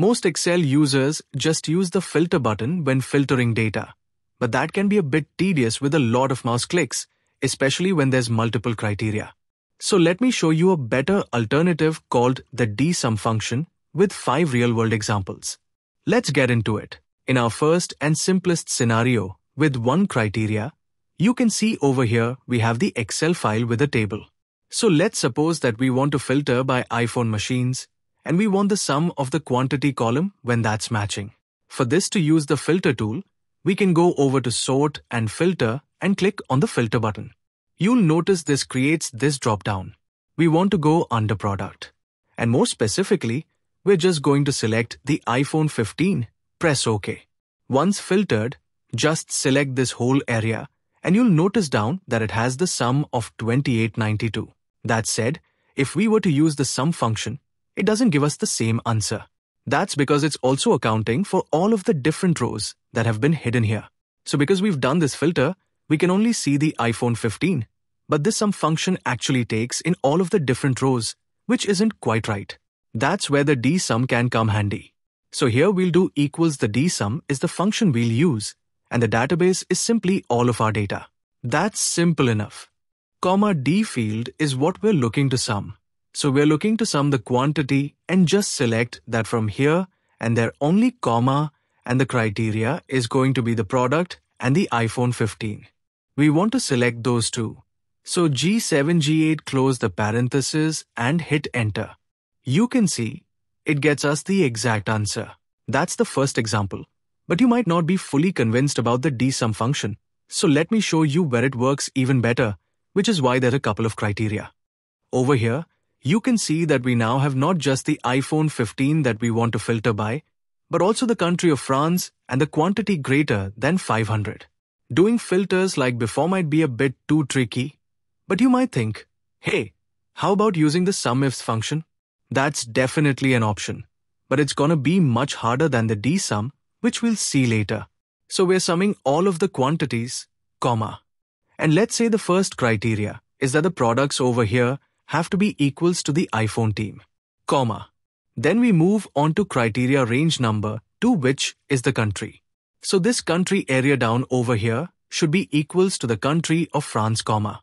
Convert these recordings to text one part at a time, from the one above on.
Most Excel users just use the filter button when filtering data, but that can be a bit tedious with a lot of mouse clicks, especially when there's multiple criteria. So let me show you a better alternative called the dsum function with five real-world examples. Let's get into it. In our first and simplest scenario, with one criteria, you can see over here we have the Excel file with a table. So let's suppose that we want to filter by iPhone machines, and we want the sum of the quantity column when that's matching. For this to use the filter tool, we can go over to sort and filter and click on the filter button. You'll notice this creates this drop-down. We want to go under product. And more specifically, we're just going to select the iPhone 15, press OK. Once filtered, just select this whole area and you'll notice down that it has the sum of 2892. That said, if we were to use the sum function, it doesn't give us the same answer. That's because it's also accounting for all of the different rows that have been hidden here. So because we've done this filter, we can only see the iPhone 15. But this sum function actually takes in all of the different rows, which isn't quite right. That's where the dsum can come handy. So here we'll do equals the dsum is the function we'll use, and the database is simply all of our data. That's simple enough. Comma D field is what we're looking to sum. So we're looking to sum the quantity and just select that from here and there only comma and the criteria is going to be the product and the iPhone 15. We want to select those two. So G7, G8 close the parenthesis and hit enter. You can see it gets us the exact answer. That's the first example. But you might not be fully convinced about the dsum function. So let me show you where it works even better, which is why there are a couple of criteria. Over here, you can see that we now have not just the iPhone 15 that we want to filter by, but also the country of France and the quantity greater than 500. Doing filters like before might be a bit too tricky, but you might think, hey, how about using the SUMIFS function? That's definitely an option, but it's gonna be much harder than the dsum, which we'll see later. So we're summing all of the quantities, comma. And let's say the first criteria is that the products over here have to be equals to the iPhone 15, comma. Then we move on to criteria range number to which is the country. So this country area down over here should be equals to the country of France, comma.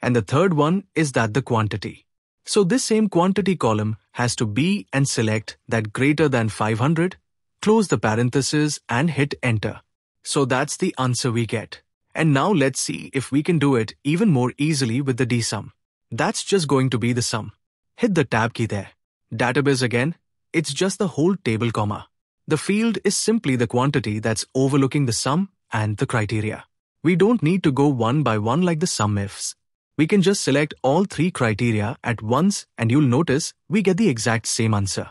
And the third one is that the quantity. So this same quantity column has to be and select that greater than 500, close the parenthesis and hit enter. So that's the answer we get. And now let's see if we can do it even more easily with the dsum. That's just going to be the sum. Hit the tab key there. Database again, it's just the whole table comma. The field is simply the quantity that's overlooking the sum and the criteria. We don't need to go one by one like the sum ifs. We can just select all three criteria at once and you'll notice we get the exact same answer.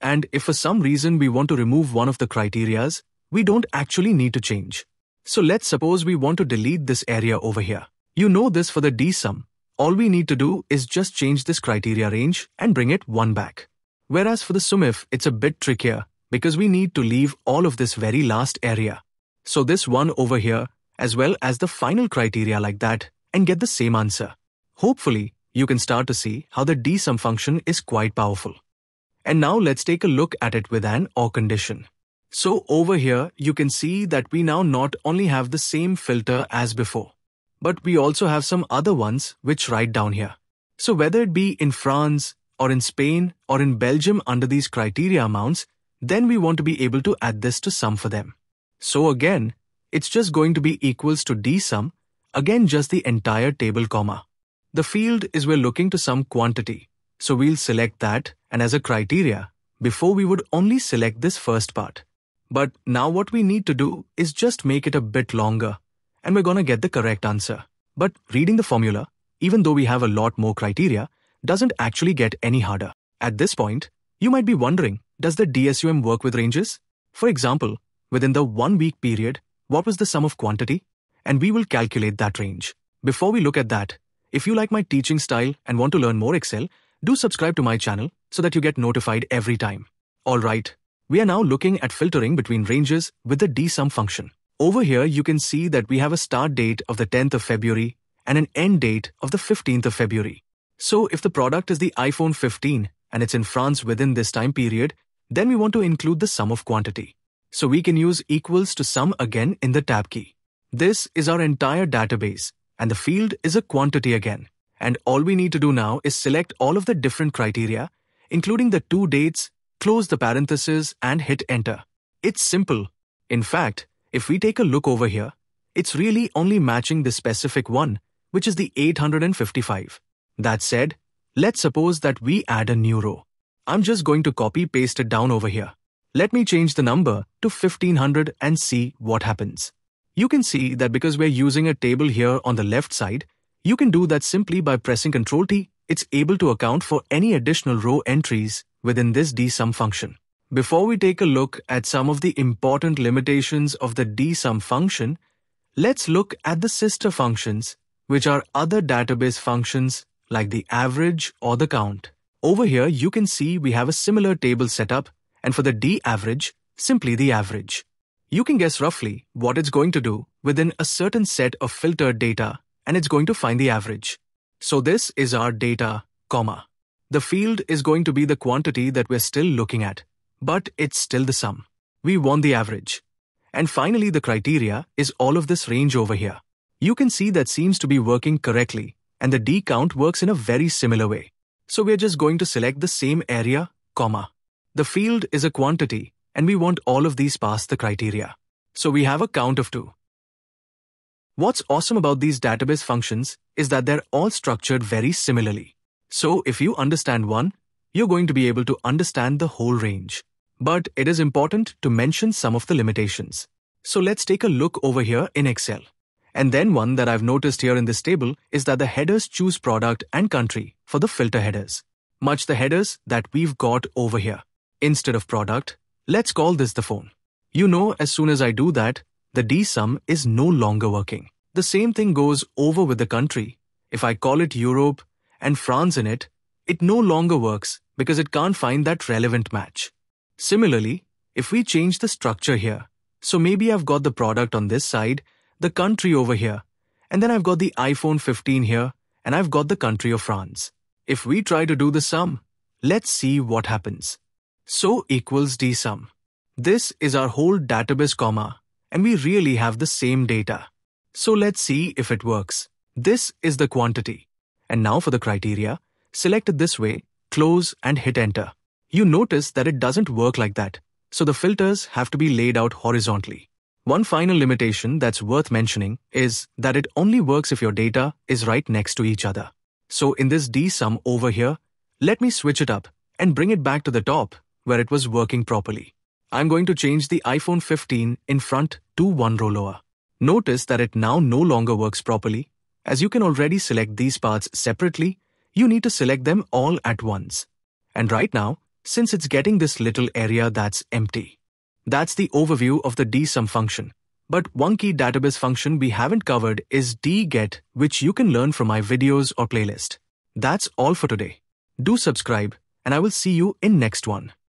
And if for some reason we want to remove one of the criterias, we don't actually need to change. So let's suppose we want to delete this area over here. You know this for the dsum, all we need to do is just change this criteria range and bring it one back. Whereas for the SUMIF, it's a bit trickier because we need to leave all of this very last area. So this one over here, as well as the final criteria like that, and get the same answer. Hopefully, you can start to see how the dsum function is quite powerful. And now let's take a look at it with an OR condition. So over here, you can see that we now not only have the same filter as before, but we also have some other ones which write down here. So whether it be in France or in Spain or in Belgium under these criteria amounts, then we want to be able to add this to sum for them. So again, it's just going to be equals to d sum, again just the entire table comma. The field is we're looking to some quantity, so we'll select that and as a criteria, before we would only select this first part. But now what we need to do is just make it a bit longer and we're gonna get the correct answer. But reading the formula, even though we have a lot more criteria, doesn't actually get any harder. At this point, you might be wondering, does the DSUM work with ranges? For example, within the one week period, what was the sum of quantity? And we will calculate that range. Before we look at that, if you like my teaching style and want to learn more Excel, do subscribe to my channel so that you get notified every time. Alright, we are now looking at filtering between ranges with the dsum function. Over here, you can see that we have a start date of the 10th of February and an end date of the 15th of February. So if the product is the iPhone 15 and it's in France within this time period, Then we want to include the sum of quantity. So we can use equals to sum again in the tab key. This is our entire database, and the field is a quantity again. And all we need to do now is select all of the different criteria, including the two dates, close the parenthesis, and hit enter. It's simple. In fact, if we take a look over here, it's really only matching the specific one, which is the 855. That said, let's suppose that we add a new row. I'm just going to copy paste it down over here. Let me change the number to 1500 and see what happens. You can see that because we're using a table here on the left side, you can do that simply by pressing Ctrl T. It's able to account for any additional row entries within this dsum function. Before we take a look at some of the important limitations of the dsum function, let's look at the sister functions, which are other database functions like the average or the count. Over here, you can see we have a similar table setup, and for the d average, simply the average. You can guess roughly what it's going to do within a certain set of filtered data, and it's going to find the average. So this is our data, comma. The field is going to be the quantity that we're still looking at but it's still the sum. We want the average. And finally, the criteria is all of this range over here. You can see that seems to be working correctly, and the D count works in a very similar way. So we're just going to select the same area, comma. The field is a quantity, and we want all of these past the criteria. So we have a count of 2. What's awesome about these database functions is that they're all structured very similarly. So if you understand one, you're going to be able to understand the whole range. But it is important to mention some of the limitations. So let's take a look over here in Excel. And then one that I've noticed here in this table is that the headers choose product and country for the filter headers. Much the headers that we've got over here. Instead of product, let's call this the phone. You know, as soon as I do that, the dsum is no longer working. The same thing goes over with the country. If I call it Europe and France in it, it no longer works because it can't find that relevant match. Similarly, if we change the structure here, so maybe I've got the product on this side, the country over here, and then I've got the iPhone 15 here, and I've got the country of France. If we try to do the sum, let's see what happens. So equals d sum. This is our whole database comma, and we really have the same data. So let's see if it works. This is the quantity. And now for the criteria, select it this way, close and hit enter you notice that it doesn't work like that, so the filters have to be laid out horizontally. One final limitation that's worth mentioning is that it only works if your data is right next to each other. So in this dsum over here, let me switch it up and bring it back to the top where it was working properly. I'm going to change the iPhone 15 in front to one row lower. Notice that it now no longer works properly. As you can already select these parts separately, you need to select them all at once. And right now, since it's getting this little area that's empty. That's the overview of the dsum function. But one key database function we haven't covered is dget, which you can learn from my videos or playlist. That's all for today. Do subscribe, and I will see you in next one.